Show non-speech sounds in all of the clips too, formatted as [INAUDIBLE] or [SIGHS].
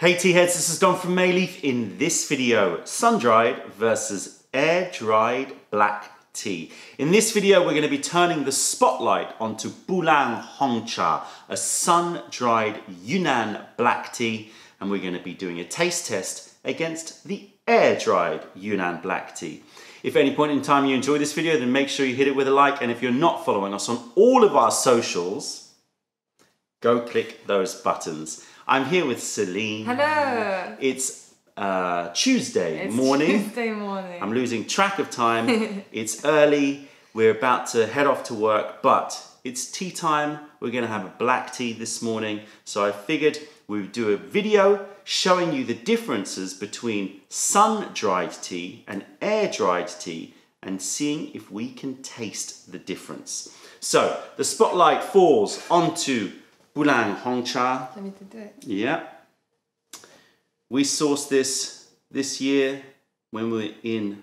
Hey tea heads, this is Don from Mei Leaf. In this video, sun-dried versus air-dried black tea. In this video, we're going to be turning the spotlight onto Bulang Hongcha, a sun-dried Yunnan black tea, and we're going to be doing a taste test against the air-dried Yunnan black tea. If at any point in time you enjoy this video, then make sure you hit it with a like, and if you're not following us on all of our socials, go click those buttons. I'm here with Celine. Hello. It's uh, Tuesday It's morning. Tuesday morning. I'm losing track of time. [LAUGHS] it's early. We're about to head off to work, but it's tea time. We're going to have a black tea this morning. So I figured we would do a video showing you the differences between sun dried tea and air dried tea and seeing if we can taste the difference. So the spotlight falls onto Bulang Hongcha. Let me do it. Yeah. We sourced this this year when we were in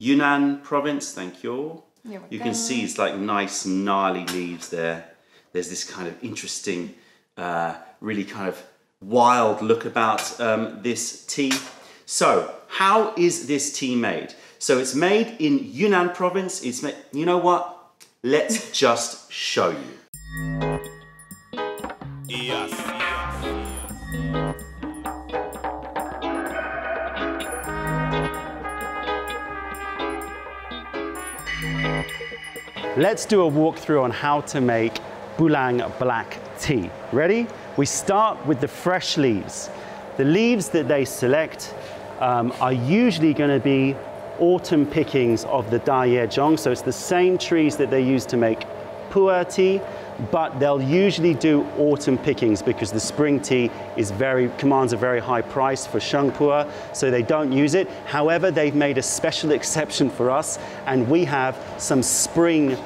Yunnan province. Thank you. You're You can see it's like nice gnarly leaves there. There's this kind of interesting, uh, really kind of wild look about um, this tea. So, how is this tea made? So it's made in Yunnan province. It's made. You know what? Let's just show you. Let's do a walkthrough on how to make Bulang black tea. Ready? We start with the fresh leaves. The leaves that they select um, are usually going to be autumn pickings of the Da Ye Zhong, so it's the same trees that they use to make pu'er tea, but they'll usually do autumn pickings because the spring tea is very commands a very high price for sheng pu'er, so they don't use it. However, they've made a special exception for us, and we have some spring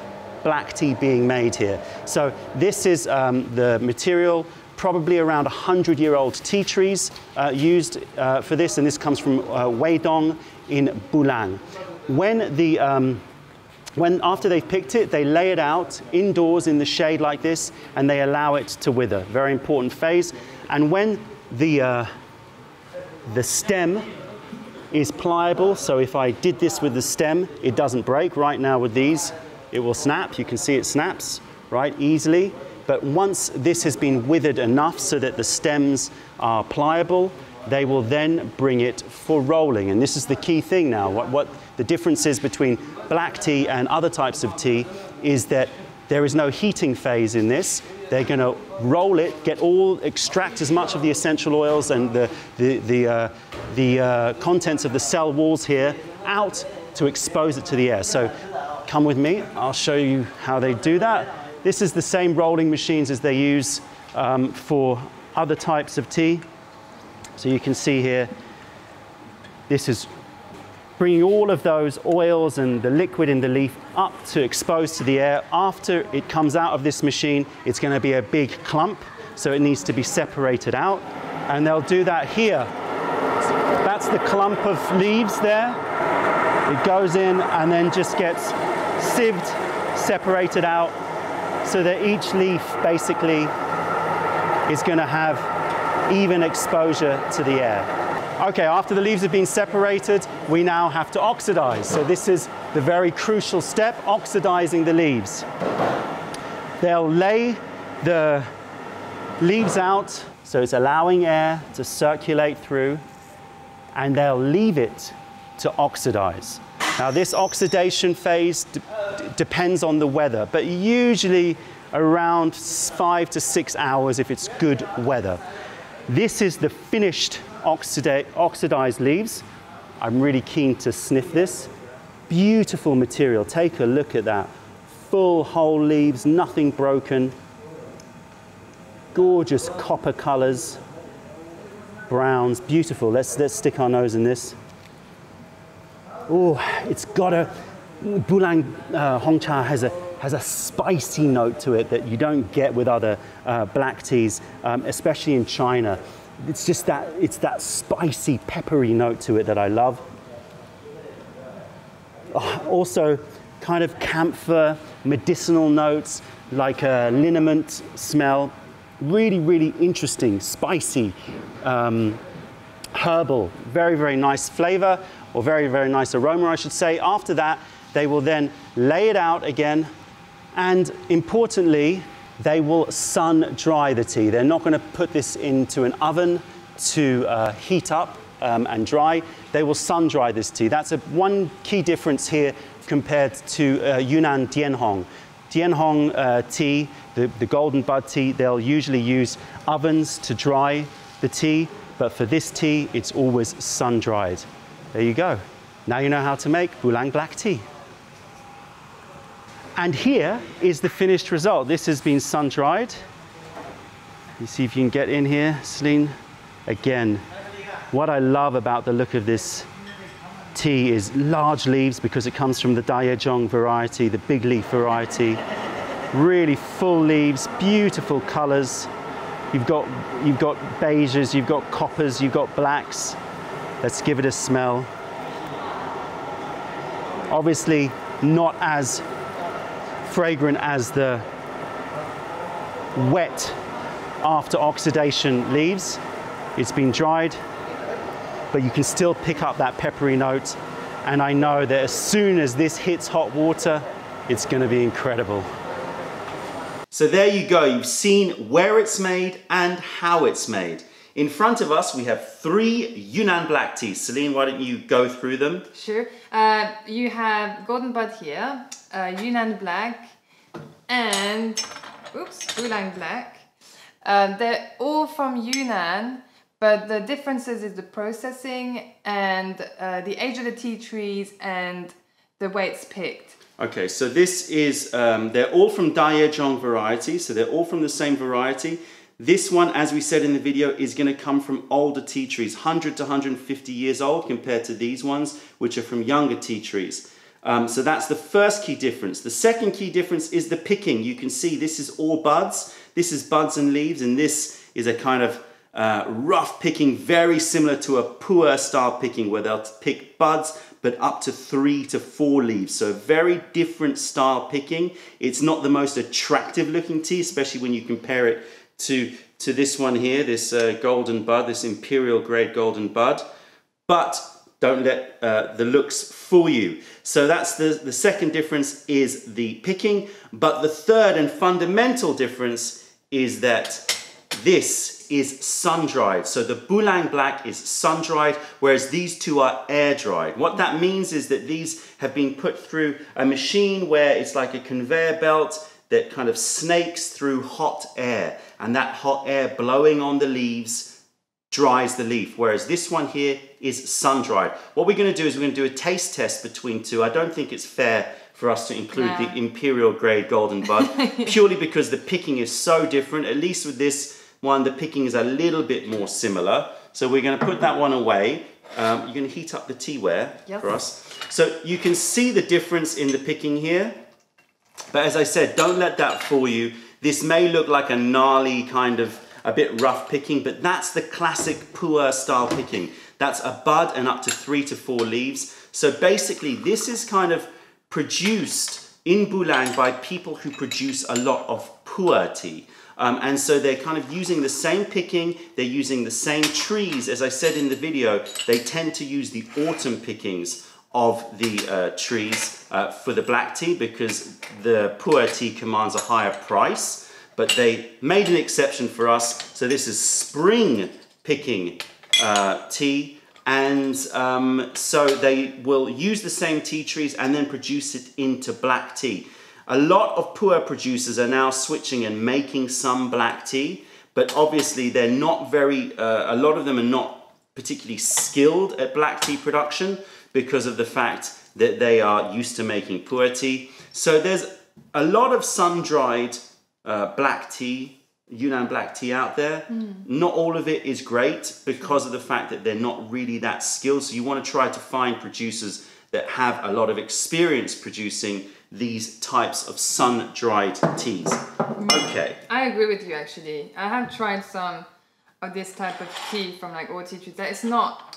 black tea being made here. So this is um, the material. Probably around 100 year old tea trees uh, used uh, for this, and this comes from uh, Weidong in Bulang. When the um, when after they've picked it, they lay it out indoors in the shade like this, and they allow it to wither. Very important phase. And when the uh, the stem is pliable, so if I did this with the stem, it doesn't break. Right now with these, it will snap. You can see it snaps right easily. But once this has been withered enough so that the stems are pliable, they will then bring it for rolling. And this is the key thing now. What, what the difference is between black tea and other types of tea is that there is no heating phase in this. They're going to roll it, get all, extract as much of the essential oils and the, the, the, uh, the uh, contents of the cell walls here out to expose it to the air. So come with me, I'll show you how they do that. This is the same rolling machines as they use um, for other types of tea. So you can see here, this is bringing all of those oils and the liquid in the leaf up to expose to the air. After it comes out of this machine, it's going to be a big clump, so it needs to be separated out. And they'll do that here. That's the clump of leaves there. It goes in and then just gets sieved, separated out, so that each leaf basically is going to have even exposure to the air. Okay, after the leaves have been separated, we now have to oxidize. So this is the very crucial step, oxidizing the leaves. They'll lay the leaves out, so it's allowing air to circulate through, and they'll leave it to oxidize. Now this oxidation phase depends on the weather, but usually around five to six hours if it's good weather. This is the finished oxidized leaves. I'm really keen to sniff this. Beautiful material. Take a look at that. Full whole leaves, nothing broken. Gorgeous copper colors. Browns, beautiful. Let's, let's stick our nose in this. Oh, it's got a, Bulang uh, Hongcha has a, has a spicy note to it that you don't get with other uh, black teas, um, especially in China. It's just that, it's that spicy, peppery note to it that I love. Oh, also, kind of camphor, medicinal notes, like a liniment smell. really, really interesting, spicy, um, herbal, very, very nice flavor, or very, very nice aroma, I should say. After that, they will then lay it out again, and importantly, they will sun dry the tea. They're not going to put this into an oven to uh, heat up um, and dry. They will sun dry this tea. That's a, one key difference here compared to uh, Yunnan Dianhong. Dianhong uh, tea, the, the golden bud tea, they'll usually use ovens to dry the tea, but for this tea, it's always sun dried. There you go. Now you know how to make Bulang black tea. And here is the finished result. This has been sun dried. You see if you can get in here, Celine. Again, what I love about the look of this tea is large leaves because it comes from the Daiyezhong variety, the big leaf variety. Really full leaves, beautiful colors. You've got, you've got beiges, you've got coppers, you've got blacks. Let's give it a smell. Obviously not as fragrant as the wet after oxidation leaves. It's been dried, but you can still pick up that peppery note. And I know that as soon as this hits hot water, it's gonna be incredible. So there you go, you've seen where it's made and how it's made. In front of us, we have three Yunnan black teas. Celine, why don't you go through them? Sure. Uh, you have Golden Bud here, uh, Yunnan Black, and oops, Bulang Black. Uh, they're all from Yunnan, but the differences is the processing and uh, the age of the tea trees and the way it's picked. Okay, so this is, um, they're all from Daiyezhong variety, so they're all from the same variety. This one, as we said in the video, is going to come from older tea trees, 100 to 150 years old compared to these ones, which are from younger tea trees. Um, so that's the first key difference. The second key difference is the picking. You can see this is all buds. This is buds and leaves, and this is a kind of uh, rough picking, very similar to a pu'er style picking, where they'll pick buds, but up to three to four leaves. So very different style picking. It's not the most attractive looking tea, especially when you compare it to, to this one here, this uh, golden bud, this imperial grade golden bud. But don't let uh, the looks fool you. So that's the, the second difference is the picking. But the third and fundamental difference is that this is sun-dried. So the Bulang Black is sun-dried, whereas these two are air-dried. What that means is that these have been put through a machine where it's like a conveyor belt that kind of snakes through hot air and that hot air blowing on the leaves dries the leaf, whereas this one here is sun-dried. What we're gonna do is we're gonna do a taste test between two. I don't think it's fair for us to include the imperial grade golden bud, [LAUGHS] purely because the picking is so different. At least with this one, the picking is a little bit more similar. So we're gonna put that one away. Um, you're gonna heat up the teaware Yep. for us. So you can see the difference in the picking here. But as I said, don't let that fool you. This may look like a gnarly kind of a bit rough picking, but that's the classic pu'er style picking. That's a bud and up to three to four leaves. So basically, this is kind of produced in Bulang by people who produce a lot of pu'er tea. Um, and so they're kind of using the same picking, they're using the same trees. As I said in the video, they tend to use the autumn pickings of the uh, trees uh, for the black tea because the pu'er tea commands a higher price. But they made an exception for us. So this is spring picking uh, tea. And um, so they will use the same tea trees and then produce it into black tea. A lot of pu'er producers are now switching and making some black tea, but obviously they're not very, uh, a lot of them are not particularly skilled at black tea production because of the fact that they are used to making pu'er tea. So there's a lot of sun-dried uh, black tea, Yunnan black tea out there. Hmm. Not all of it is great because of the fact that they're not really that skilled. So you want to try to find producers that have a lot of experience producing these types of sun-dried teas. Hmm. Okay. I agree with you actually. I have tried some of this type of tea from like tea trees. That it's not,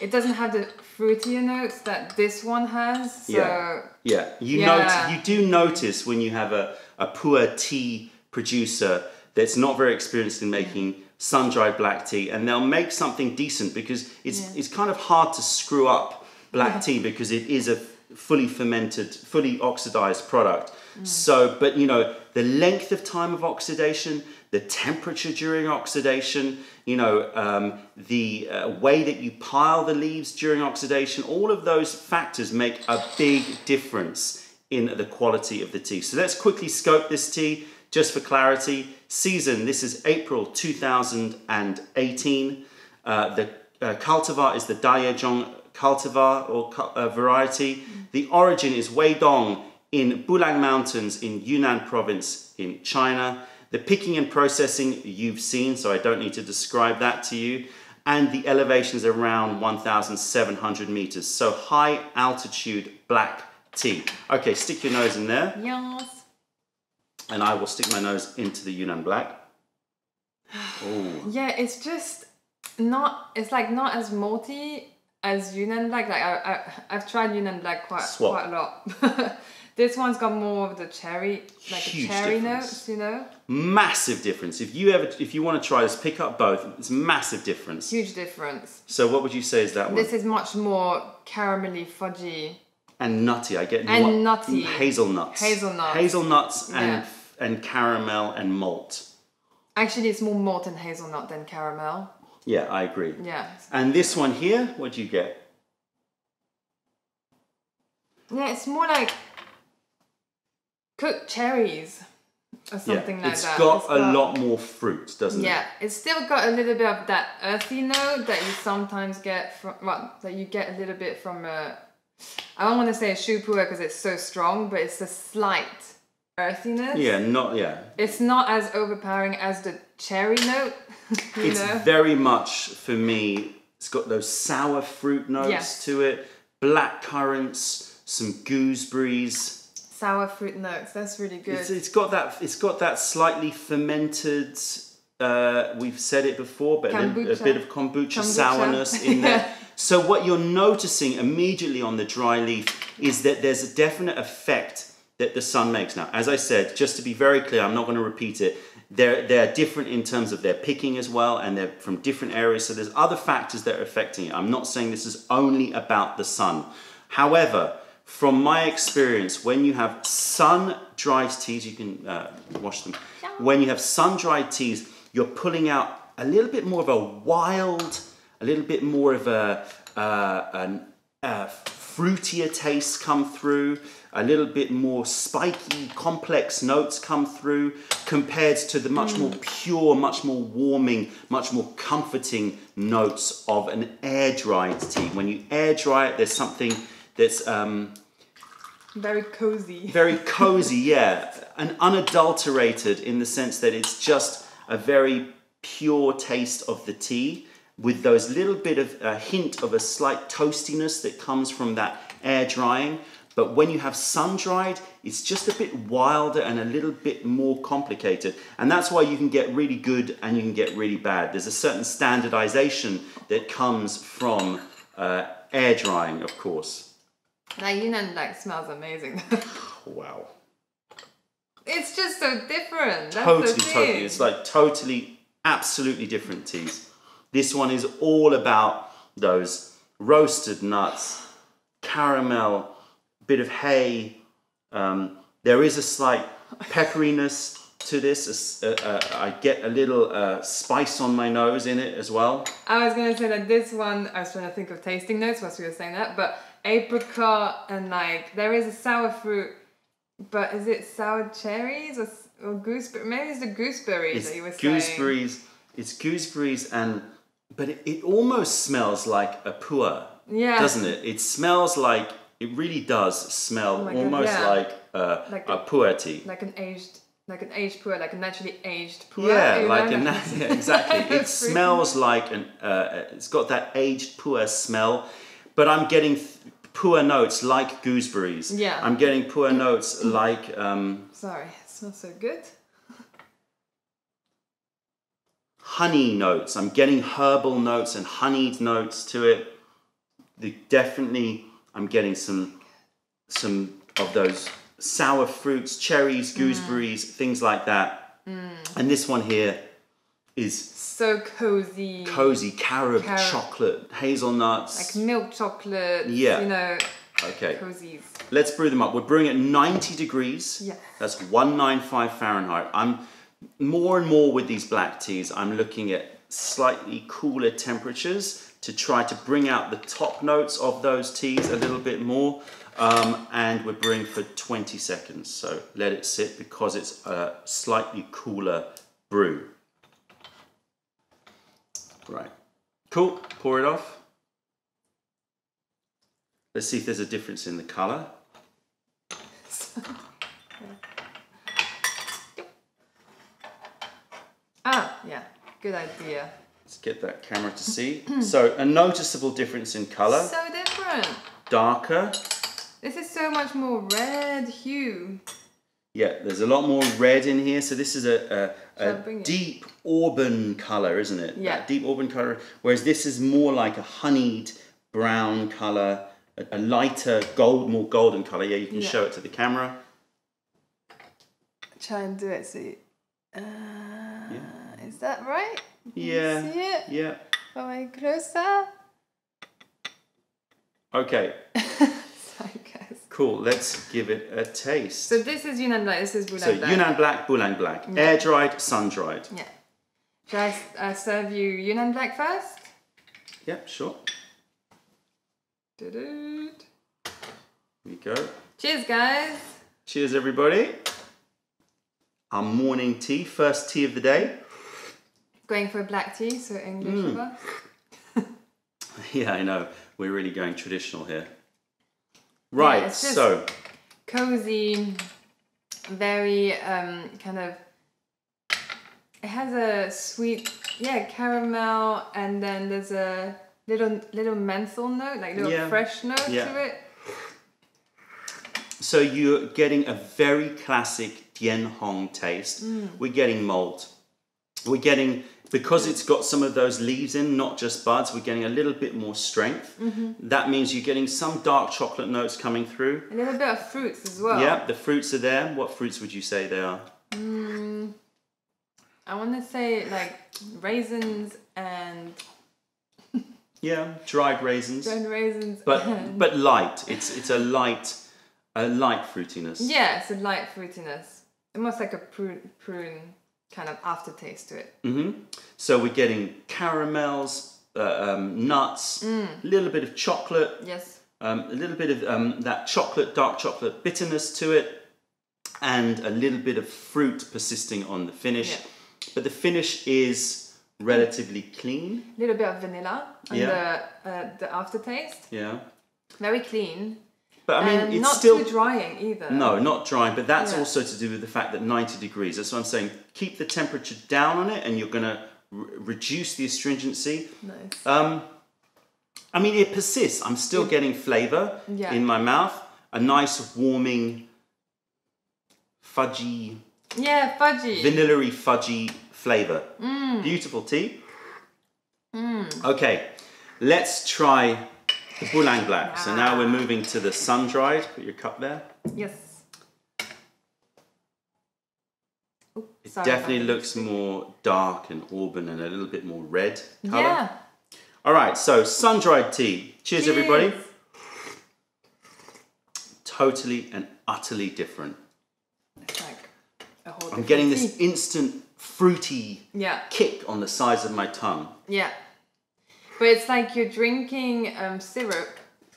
it doesn't have the fruitier notes that this one has. So Yeah. Yeah, you Yeah. note you do notice when you have a, a pu'er tea producer that's not very experienced in making sun-dried black tea, and they'll make something decent because it's Yeah. it's kind of hard to screw up black tea because it is a fully fermented, fully oxidized product. Mm. So, but you know, the length of time of oxidation, the temperature during oxidation, you know, um, the uh, way that you pile the leaves during oxidation, all of those factors make a big difference in the quality of the tea. So let's quickly scope this tea just for clarity. Season, this is April 2018. Uh, the uh, cultivar is the Daiyezhong cultivar or uh, variety. The origin is Weidong in Bulang Mountains in Yunnan province in China. The picking and processing you've seen, so I don't need to describe that to you. And the elevation is around 1,700 meters. So high altitude black tea. Okay, stick your nose in there, Yes. And I will stick my nose into the Yunnan black. [SIGHS] Oh, Yeah, it's just not. It's like not as malty as Yunnan Black. Like I, I I've tried Yunnan Black quite Swap. quite a lot. [LAUGHS] this one's got more of the cherry, like Huge a cherry difference. notes. You know, massive difference. If you ever, if you want to try this, pick up both. It's massive difference. huge difference. So what would you say is that one? This is much more caramelly, fudgy. And nutty. I get And nut- nutty. hazelnuts, Hazelnuts. hazelnuts, and Yeah. and caramel and malt. Actually, it's more malt and hazelnut than caramel. Yeah, I agree. Yeah. And this one here, what do you get? Yeah, it's more like cooked cherries or something yeah, like that. got it's got a lot more fruit, doesn't it? Yeah, it's still got a little bit of that earthy note that you sometimes get from well, that you get a little bit from a. I don't want to say a shu pu'er because it's so strong, but it's a slight earthiness. Yeah, not yeah. It's not as overpowering as the cherry note. [LAUGHS] you It's know. very much for me. It's got those sour fruit notes Yes. to it, black currants, some gooseberries. Sour fruit notes. That's really good. It's, it's got that. It's got that slightly fermented. Uh, we've said it before, but a, a bit of kombucha, Kombucha. sourness in there. [LAUGHS] So what you're noticing immediately on the dry leaf is that there's a definite effect that the sun makes. Now, as I said, just to be very clear, I'm not going to repeat it. They're, they're different in terms of their picking as well, and they're from different areas. So there's other factors that are affecting it. I'm not saying this is only about the sun. However, from my experience, when you have sun-dried teas, you can uh, wash them. When you have sun-dried teas, you're pulling out a little bit more of a wild, a little bit more of a, uh, an, a fruitier taste come through, a little bit more spiky, complex notes come through, compared to the much more pure, much more warming, much more comforting notes of an air-dried tea. When you air dry it, there's something that's um, Very cozy. very cozy, yeah, and unadulterated in the sense that it's just a very pure taste of the tea with those little bit of a hint of a slight toastiness that comes from that air drying. But when you have sun dried, it's just a bit wilder and a little bit more complicated. And that's why you can get really good and you can get really bad. There's a certain standardization that comes from uh, air drying, of course. Like Yunnan Black smells amazing. [LAUGHS] Wow. It's just so different. That's totally, totally. It's like totally, absolutely different teas. This one is all about those roasted nuts, caramel, bit of hay. Um, there is a slight pepperiness to this. uh, uh, I get a little uh, spice on my nose in it as well. I was gonna say that this one, I was trying to think of tasting notes whilst we were saying that, but apricot and like there is a sour fruit, but is it sour cherries or, or gooseberry? Maybe it's the gooseberries It's that you were saying. gooseberries. It's gooseberries and, but it, it almost smells like a pu'er. Yeah. doesn't it? It smells like it really does smell Oh God, almost yeah. like uh, Like a a- pu'er tea. Like an aged, like an aged pu'er, like a naturally aged pu'er. yeah, like a [LAUGHS] na- yeah, exactly. It smells like an. Uh, it's got that aged pu'er smell, but I'm getting pu'er notes like gooseberries. Yeah. I'm getting poor notes like um, Sorry, it smells so good. honey notes. I'm getting herbal notes and honeyed notes to it. The, definitely, I'm getting some some of those sour fruits, cherries, gooseberries, things like that. And this one here is So cozy. cozy carob Carob. chocolate, hazelnuts. Like milk chocolate. Yeah. You know, okay, cozies. let's brew them up. We're brewing at 90 degrees. Yeah. That's 195 Fahrenheit. I'm more and more with these black teas, I'm looking at slightly cooler temperatures to try to bring out the top notes of those teas a little bit more. Um, and we're brewing for 20 seconds. So let it sit because it's a slightly cooler brew. Right. Cool. Pour it off. Let's see if there's a difference in the color. [LAUGHS] Ah, yeah. Good idea. Let's get that camera to see. [CLEARS THROAT] so a noticeable difference in color, So different. darker. This is so much more red hue. Yeah, there's a lot more red in here. So this is a, a, a deep auburn color, isn't it? Yeah. That deep auburn color. Whereas this is more like a honeyed brown color, a, a lighter gold, more golden color. Yeah, you can Yeah. show it to the camera. Try and do it so you, uh, Is that right? Can you Yeah. See it? Yeah. Come closer. Okay. [LAUGHS] Cool. Let's give it a taste. So this is Yunnan Black. This is Bulang So Black. Yunnan black, Bulang black, Yeah. air dried, sun dried. Yeah. Should I uh, serve you Yunnan Black first? Yep, sure. Doo-doo. Here we go. Cheers, guys. Cheers, everybody. Our morning tea, first tea of the day. Going for a black tea, so English Mm. [LAUGHS] Yeah, I know. We're really going traditional here. Right, just- so Cozy, very um, kind of. It has a sweet, yeah, caramel, and then there's a little little menthol note, like a little Yeah. fresh note Yeah. to it. so you're getting a very classic Dianhong taste. Mm. We're getting malt. We're getting because it's got some of those leaves in, not just buds. We're getting a little bit more strength. Mm-hmm. That means you're getting some dark chocolate notes coming through. And a little bit of fruits as well. Yeah, the fruits are there. What fruits would you say they are? I want to say like raisins and [LAUGHS] Yeah, dried raisins. dried raisins. but but light. It's it's a light a light fruitiness. yeah, it's a light fruitiness, almost like a prune, prune kind of aftertaste to it. hmm So we're getting caramels, uh, um, nuts, a little bit of chocolate, Yes. um, a little bit of um, that chocolate, dark chocolate bitterness to it, and a little bit of fruit persisting on the finish. Yeah. But the finish is relatively clean. A little bit of vanilla and Yeah. the uh, the aftertaste. Yeah. Very clean. But I mean, and it's not still too drying either. No, not drying, but that's Yeah. also to do with the fact that 90 degrees. That's what I'm saying. Keep the temperature down on it, and you're going to re- reduce the astringency. Nice. Um, I mean, it persists. I'm still getting flavour Yeah. in my mouth. A nice, warming, fudgy, yeah, fudgy. vanilla-y, fudgy flavour. Mm. Beautiful tea. Okay, let's try the Bulang Black. So now we're moving to the sun-dried. Put your cup there. yes. It sorry definitely looks more dark and auburn and a little bit more red colour. Yeah. All right, so sun-dried tea. Cheers, everybody. Totally and utterly different. Like I'm getting this tea. instant fruity Yeah. kick on the sides of my tongue. Yeah. But it's like you're drinking um, syrup.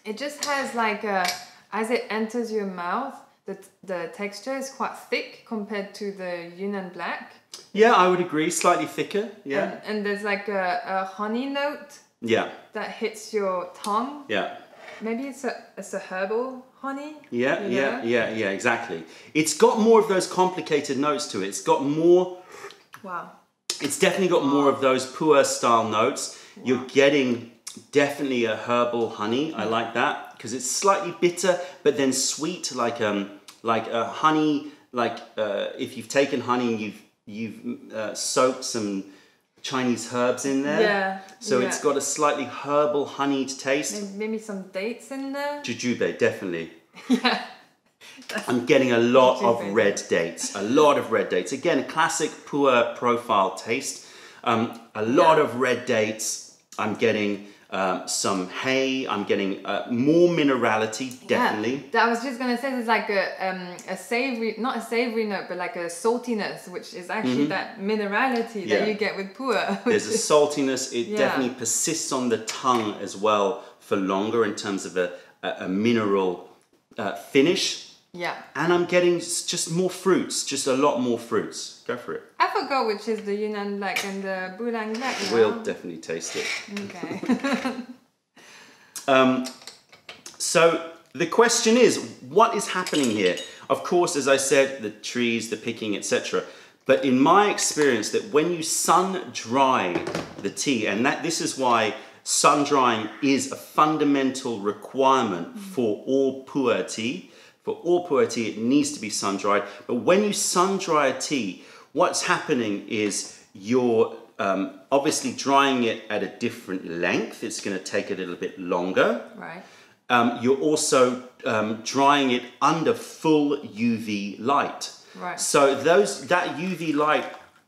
It just has like a, as it enters your mouth, the, the texture is quite thick compared to the Yunnan Black. Yeah, I would agree. Slightly thicker. Yeah. And, and there's like a, a honey note Yeah. that hits your tongue. Yeah. Maybe it's a, it's a herbal honey. Yeah, you yeah, yeah, yeah, exactly. It's got more of those complicated notes to it. It's got more, Wow. it's definitely got more of those puer style notes. You're getting definitely a herbal honey. I like that because it's slightly bitter, but then sweet, like um, like a honey. Like uh, if you've taken honey and you've you've uh, soaked some Chinese herbs in there. Yeah, So yeah. it's got a slightly herbal honeyed taste. Maybe, some dates in there. Jujube, definitely. [LAUGHS] yeah. I'm getting a lot What of red dates, a lot of red dates. Again, classic pu'er profile taste. Um, a lot Yeah. of red dates. I'm getting um, some hay. I'm getting uh, more minerality, definitely. Yeah, I was just gonna say there's like a um, a savory, not a savory note, but like a saltiness, which is actually that minerality. Yeah. that you get with pu'er. which There's a [LAUGHS] saltiness. It Yeah. definitely persists on the tongue as well for longer in terms of a, a, a mineral uh, finish. yeah. And I'm getting just more fruits, just a lot more fruits. Go for it. Forgot which is the Yunnan black and the Bulang black. now. We'll definitely taste it. Okay. [LAUGHS] [LAUGHS] Um, so the question is, what is happening here? Of course, as I said, the trees, the picking, etc. But in my experience, that when you sun dry the tea, and that this is why sun drying is a fundamental requirement mm. for all pu'er tea. For all pu'er tea, it needs to be sun dried. But when you sun dry a tea, what's happening is you're um, obviously drying it at a different length. It's going to take a little bit longer right. um, you're also um, drying it under full UV light. Right. So those that UV light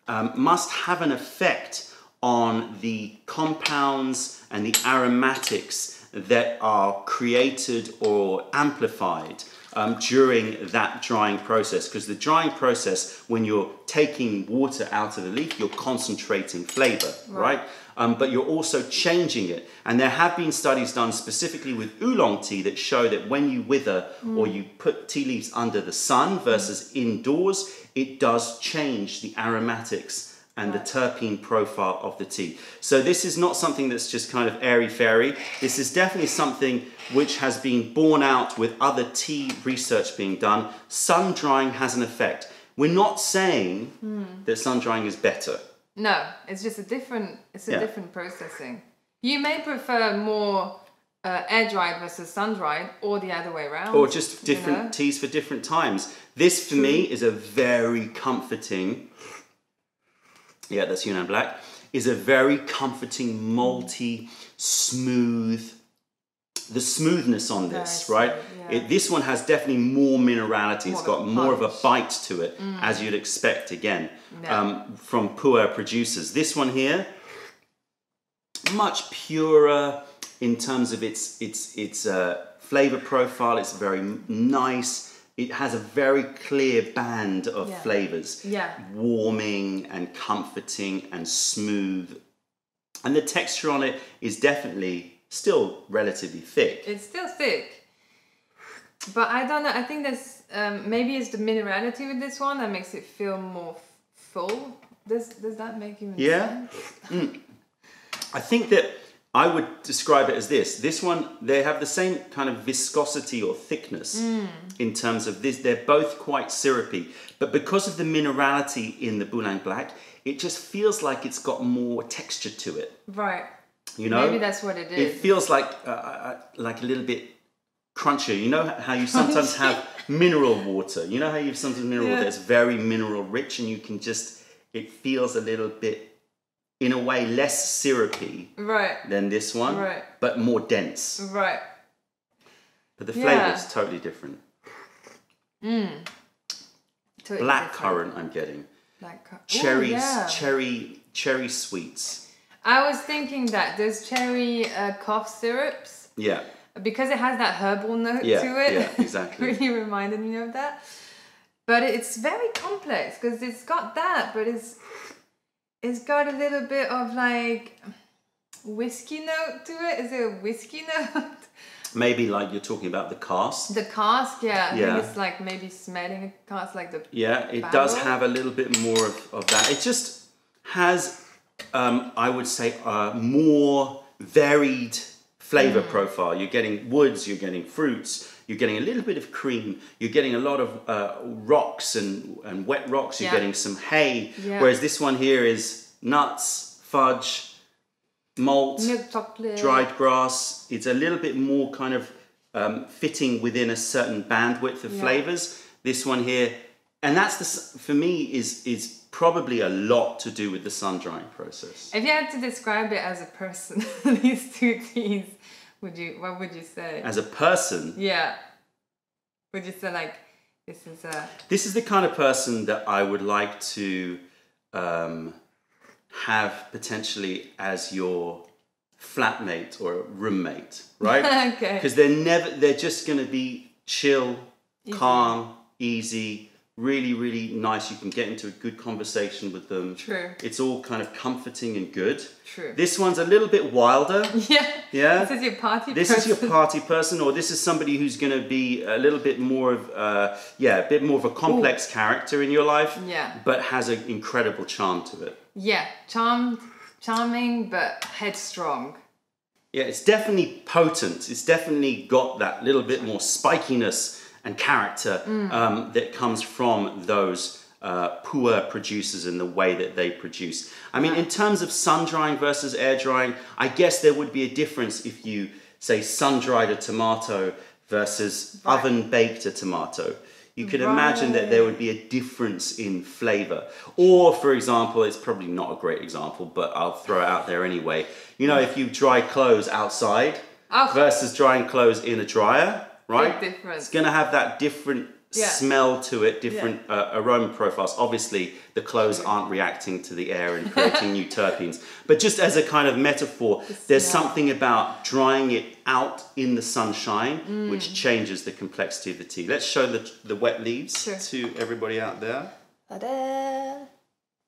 um, must have an effect on the compounds and the aromatics that are created or amplified um, during that drying process. Because the drying process, when you're taking water out of the leaf, you're concentrating flavor, right? Um, but you're also changing it. And there have been studies done specifically with oolong tea that show that when you wither or you put tea leaves under the sun versus indoors, it does change the aromatics and the terpene profile of the tea. So this is not something that's just kind of airy fairy. This is definitely something which has been borne out with other tea research being done. Sun drying has an effect. We're not saying that sun drying is better. No, it's just a different. It's a Yeah. different processing. You may prefer more uh, air dried versus sun dried, or the other way around. or just you different know? teas for different times. This for me is a very comforting. Yeah, that's Yunnan Black. Is a very comforting, malty, smooth. The smoothness on this, Very right? yeah. It, this one has definitely more minerality. It's More got of a more of a. Mm. bite to it, as you'd expect. Again, Yeah. um, from pu'er producers. This one here, much purer in terms of its its its uh, flavor profile. It's very nice. It has a very clear band of Yeah. flavors. Yeah. Warming and comforting and smooth. And the texture on it is definitely still relatively thick. It's still thick, but I don't know. I think that's um, maybe it's the minerality with this one that makes it feel more full. Does does that make you Yeah. sense? I think that I would describe it as this. This one, they have the same kind of viscosity or thickness in terms of this. They're both quite syrupy, but because of the minerality in the Bulang Black, it just feels like it's got more texture to it. Right. You know, Maybe that's what it is. it feels like uh, uh, like a little bit crunchier. You know how you sometimes have mineral water. You know how you have sometimes mineral water that's very mineral rich, and you can just it feels a little bit, in a way, less syrupy Right. than this one, Right. but more dense. Right. But the Yeah. flavour is totally different. Totally Black different. currant, I'm getting Black currant. Ooh, cherries, yeah. cherry, cherry sweets. I was thinking that those cherry uh, cough syrups, Yeah, because it has that herbal note Yeah, to it, yeah, [LAUGHS] exactly. really reminded me of that. But it's very complex because it's got that, but it's it's got a little bit of like whiskey note to it. Is it a whiskey [LAUGHS] note? maybe like you're talking about the cask. the cask, yeah. I Yeah. think it's like maybe smelling a cask, like the Yeah, it does have a little bit more of, of that. It just has, um, I would say, a more varied flavor Mm. profile. You're getting woods, you're getting fruits, you're getting a little bit of cream, you're getting a lot of uh, rocks and, and wet rocks, you're Yeah. getting some hay. Yeah. Whereas this one here is nuts, fudge, malt, dried grass. It's a little bit more kind of um, fitting within a certain bandwidth of Yeah. flavors. This one here, and that's the for me is is probably a lot to do with the sun drying process. If you had to describe it as a person, [LAUGHS] these two teas, would you? What would you say? As a person, Yeah. Would you say like This is a This is the kind of person that I would like to um, have potentially as your flatmate or roommate, right? [LAUGHS] Okay. Because they're never, they're just going to be chill, calm, easy, really, really nice. You can get into a good conversation with them. True. It's all kind of comforting and good. True. This one's a little bit wilder. [LAUGHS] yeah. Yeah. This is your party. This is your person. party person, or this is somebody who's going to be a little bit more of, uh, yeah, a bit more of a complex character in your life. Yeah. But has an incredible charm to it. Yeah, charm, charming but headstrong. Yeah, it's definitely potent. It's definitely got that little bit more spikiness and character Mm. um, that comes from those uh, pu'er producers and the way that they produce. I mean, in terms of sun drying versus air drying, I guess there would be a difference if you say sun dried a tomato versus Right. oven baked a tomato. You could imagine that there would be a difference in flavor. Or, for example, it's probably not a great example, but I'll throw it out there anyway. You know, if you dry clothes outside Oh. versus drying clothes in a dryer, right? Big difference. It's going to have that different Yeah. smell to it, different uh, aroma profiles. Obviously, the clothes aren't reacting to the air and creating new terpenes. But just as a kind of metaphor, there's smell. something about drying it out in the sunshine Mm. which changes the complexity of the tea. Let's show the, the wet leaves Sure. to everybody out there. Ta-da!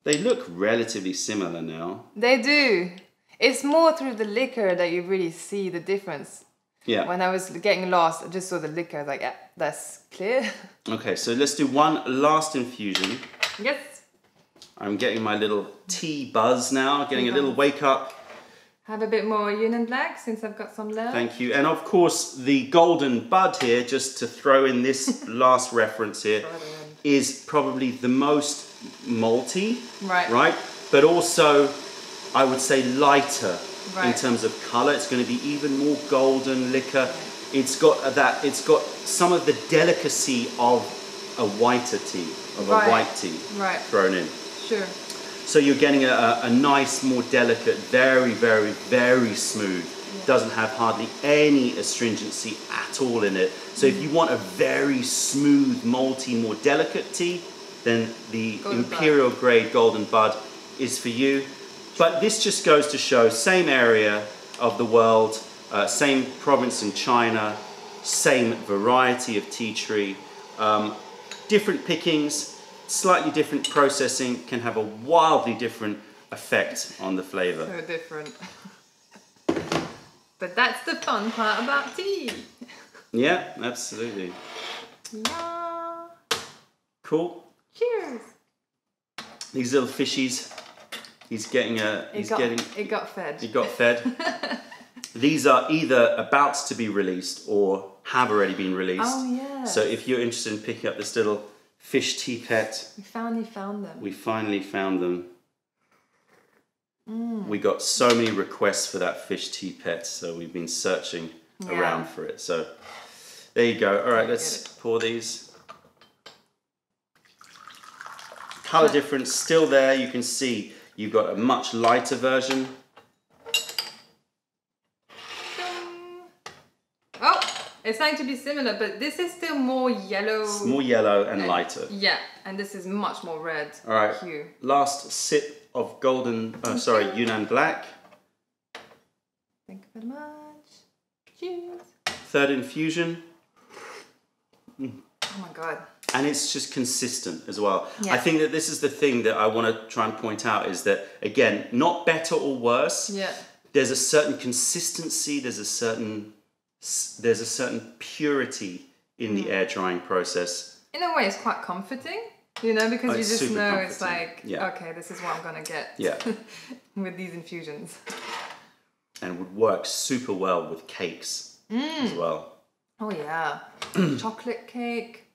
They look relatively similar now. They do. It's more through the liquor that you really see the difference. Yeah. When I was getting lost, I just saw the liquor. I was like, yeah, that's clear. [LAUGHS] Okay, so let's do one last infusion. yes. I'm getting my little tea buzz now, getting a little wake up. Have a bit more Yunnan Black since I've got some left. Thank you. And of course, the golden bud here, just to throw in this [LAUGHS] last reference here, is probably the most malty, Right. right? But also, I would say lighter in terms of color. It's going to be even more golden liquor. It's got that. It's got some of the delicacy of a whiter tea, of a white tea, Right. thrown in. Sure. So you're getting a, a- nice, more delicate, very, very, very smooth. Doesn't have hardly any astringency at all in it. So if mm. you want a very smooth, malty, more delicate tea, then the Golden Bud. Imperial Grade Golden Bud is for you. But this just goes to show, same area of the world, uh, same province in China, same variety of tea tree, um, different pickings, slightly different processing can have a wildly different effect on the flavor. So different. [LAUGHS] but that's the fun part about tea. Yeah, absolutely. Yeah. Cool. Cheers. These little fishies. He's getting a. It got, getting. it got fed. He got fed. [LAUGHS] These are either about to be released or have already been released. Oh, yeah. So if you're interested in picking up this little fish tea pet, We finally found them. we finally found them. Mm. We got so many requests for that fish tea pet, so we've been searching Yeah. around for it. So there you go. All right, let's pour these. Color difference still there. You can see you've got a much lighter version. Oh, it's starting to be similar, but this is still more yellow. It's more yellow and lighter. Yeah, and this is much more red. All right. Hue. Last sip of golden. Uh, sorry, Yunnan Black. Thank you very much. Cheers. Third infusion. Oh my god. And it's just consistent as well. Yeah. I think that this is the thing that I want to try and point out is that again, not better or worse. Yeah. There's a certain consistency. There's a certain there's a certain purity in Mm. the air drying process. In a way, it's quite comforting, you know, because Oh, you just know it's like, Yeah. okay, this is what I'm gonna get. Yeah. [LAUGHS] with these infusions. and would work super well with cakes Mm. as well. Oh yeah, [CLEARS THROAT] chocolate cake.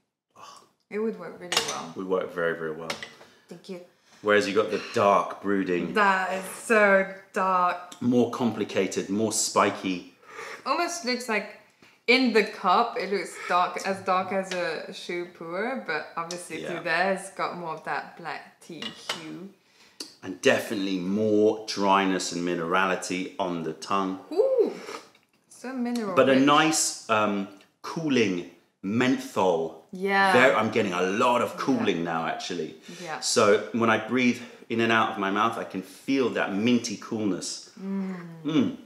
It would work really well. Would work very very well. Thank you. Whereas you got the dark brooding, That is so dark. more complicated, more spiky. Almost looks like in the cup it looks dark, as dark as a shu pu'er, but obviously Yeah. through there it's got more of that black tea hue. and definitely more dryness and minerality on the tongue. Ooh, so mineral. But a nice um, cooling menthol. Yeah. I'm getting a lot of cooling now, actually. Yeah. So when I breathe in and out of my mouth, I can feel that minty coolness. Mm.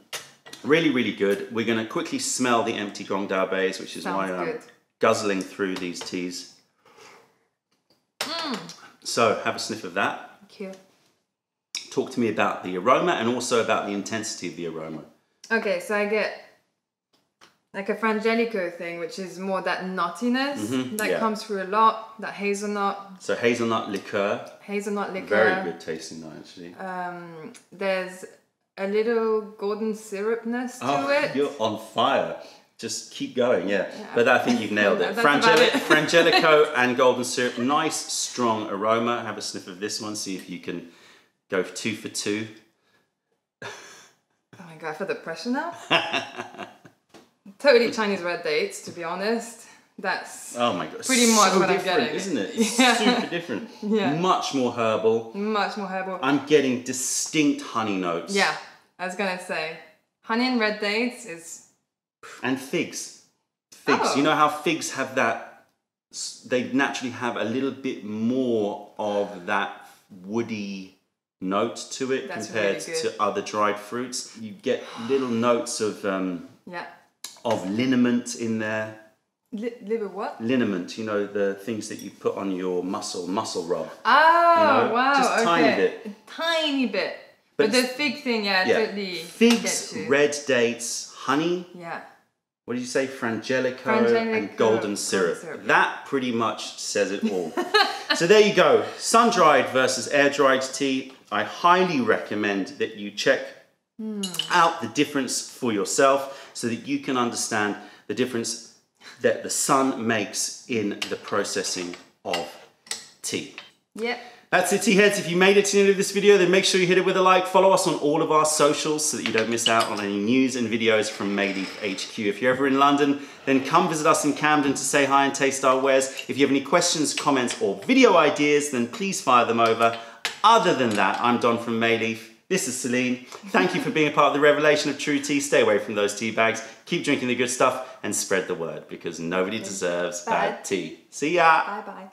Really, really good. We're going to quickly smell the empty Gong Dao Beis, which is Sounds why I'm good. guzzling through these teas. Mm. So have a sniff of that. Thank you. Talk to me about the aroma and also about the intensity of the aroma. Okay, so I get like a frangelico thing, which is more that nuttiness Mhm, that yeah. comes through a lot. That hazelnut, So hazelnut liqueur, hazelnut liqueur. very good tasting though, actually. Um, there's a little golden syrupness to oh, it. you're on fire. Just keep going, yeah. But I think you've nailed it. [LAUGHS] That's about Frangeli- it. [LAUGHS] Frangelico and golden syrup, nice strong aroma. Have a sniff of this one, see if you can go two for two. Oh my god, I feel the pressure now. [LAUGHS] totally Chinese red dates, to be honest. That's Oh my god, Pretty much so what I'm getting. isn't it? [LAUGHS] Yeah. Super different. Yeah. Much more herbal. much more herbal. I'm getting distinct honey notes. yeah, I was gonna say, honey and red dates is And figs. Figs. Oh. You know how figs have that, they naturally have a little bit more of that woody note to it That's compared really to other dried fruits. You get little notes of, um, yeah. Of liniment in there. Li- liver what? Liniment, you know, the things that you put on your muscle, muscle rub. Oh You know, wow! just okay. tiny bit. A tiny bit. But But, the fig thing, yeah, Yeah. totally. Figs, red dates, honey, Yeah. what did you say? Frangelico, Frangelico, and golden syrup. syrup. That pretty much says it all. [LAUGHS] so there you go. Sun dried versus air dried tea. I highly recommend that you check Hmm. out the difference for yourself so that you can understand the difference that the sun makes in the processing of tea. Yep. That's it, tea heads. If you made it to the end of this video, then make sure you hit it with a like. Follow us on all of our socials so that you don't miss out on any news and videos from Mei Leaf HQ. If you're ever in London, then come visit us in Camden to say hi and taste our wares. If you have any questions, comments, or video ideas, then please fire them over. Other than that, I'm Don from Mei Leaf. This is Celine. Thank you for being a part of the revelation of true tea. Stay away from those tea bags. Keep drinking the good stuff and spread the word because nobody deserves bad Bad. tea. See ya. Bye bye.